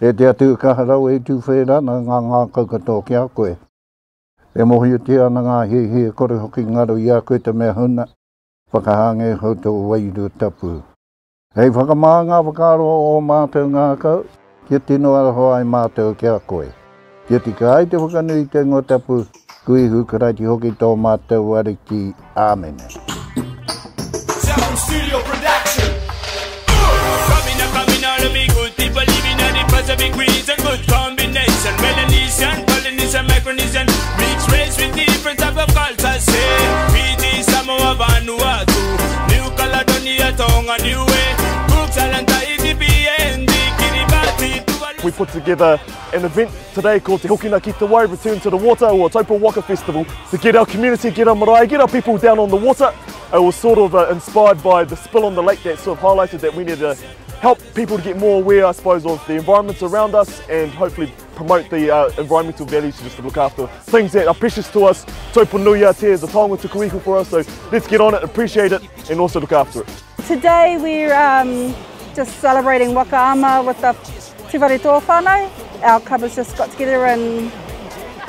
E te atu ka harau e tu whera na ngā ngā kaukato ki a koe. E mohi o te ana ngā he he kore hoki ngaro i a koe te mea huna. Whakahange hau tō wairu tapu. Hei whakamā ngā whakaro o mātou ngā kau. Kia tino araho ai mātou ki a koe. Kia tika ai te whakanui te ngō tapu. Kui hu karaiti hoki tō mātou ariki. Āmene. Sound Studio Production. The Pacific region. Good combination. Melanesian, Polynesian, Micronesian. Mixed race with different type of cultures. Say, Fiji, Samoa, Vanuatu. New Caledonia, Tonga, Niue. Cook, put together an event today called Te Hokina Ki Te Return to the Water or Taupo Waka Festival to get our community, get our marae, get our people down on the water. It was sort of uh, inspired by the spill on the lake that sort of highlighted that we need to help people to get more aware, I suppose, of the environments around us and hopefully promote the uh, environmental values just to look after things that are precious to us. Taupō-nui-a-Tia is a taonga tuku iho for us, so let's get on it, appreciate it and also look after it. Today we're um, just celebrating Waka Ama with the Tivare Tō whānau. Our club has just got together and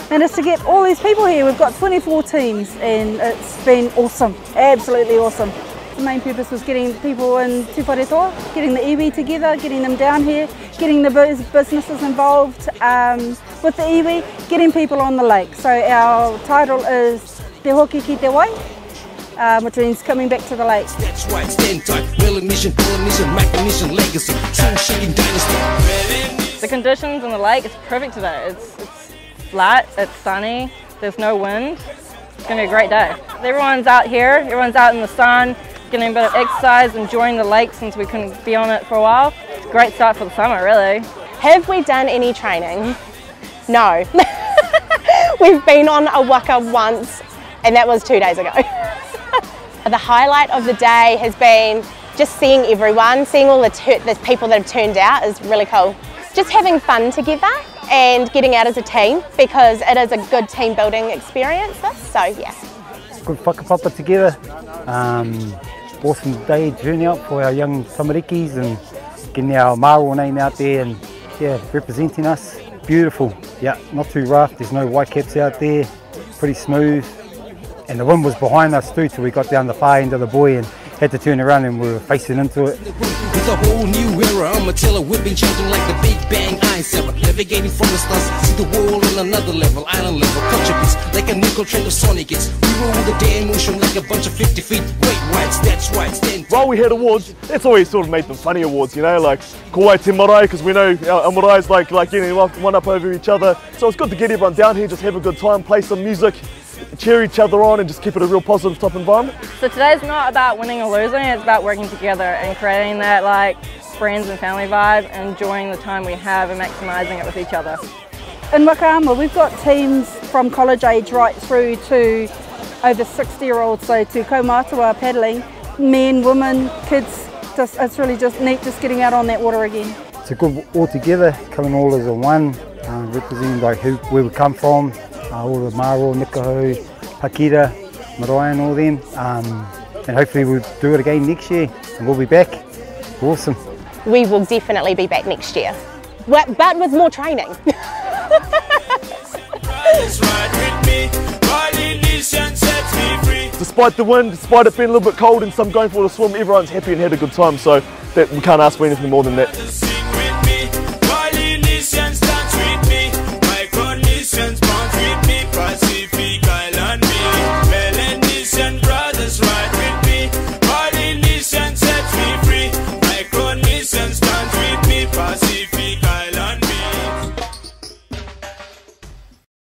managed to get all these people here. We've got 24 teams and it's been awesome, absolutely awesome. The main purpose was getting people in Te getting the iwi together, getting them down here, getting the businesses involved um, with the iwi, getting people on the lake. So our title is Te Hoki Ki Te Wai, um, which means coming back to the lake. That's right, stand tight. Melanesian, Polynesian, Micronesian legacy. True shaking dynasty. The conditions in the lake is perfect today. It's, it's flat, it's sunny, there's no wind. It's gonna be a great day. Everyone's out here, everyone's out in the sun, getting a bit of exercise, enjoying the lake since we couldn't be on it for a while. It's a great start for the summer, really. Have we done any training? No. We've been on a waka once and that was two days ago. the highlight of the day has been just seeing everyone, seeing all the, the people that have turned out is really cool. Just having fun together and getting out as a team because it is a good team building experience. So yeah. good whakapapa together. Um, awesome day journey out for our young tamarikis and getting our Maro name out there and yeah, representing us. Beautiful. Yeah, not too rough. There's no white caps out there. Pretty smooth. And the wind was behind us too till we got down the far end of the buoy and had to turn around and we were facing into it. With a whole new era, I'ma tell her we've been changing like the Big Bang Ice ever. Navigating from the stars, see the world on another level, island level. Culture beats like a nickel train to Sonic hits. We roll the damn ocean like a bunch of 50 feet. Great whites, that's right, stand while we had awards, it's always sort of made them funny awards, you know, like Kawai Te Marae, because we know our, our marae's like, like getting one one up over each other. So it's good to get everyone down here, just have a good time, play some music, cheer each other on, and just keep it a real positive top environment. So today's not about winning or losing, it's about working together and creating that like friends and family vibe, and enjoying the time we have and maximising it with each other. In Waka Ama, we've got teams from college age right through to over 60 year olds, so to kaumātua paddling, men, women, kids. Just, it's really just neat just getting out on that water again. It's a good all together, coming all as a one, uh, representing like who, where we come from, uh, all the Maro, Nikaho, Pakira, Marae and all them. Um, and hopefully we'll do it again next year and we'll be back. Awesome. We will definitely be back next year. But but with more training. Brothers ride with me. Polynesian sets me free. Despite the wind, despite it being a little bit cold and some going for a swim, everyone's happy and had a good time. So that we can't ask for anything more than that.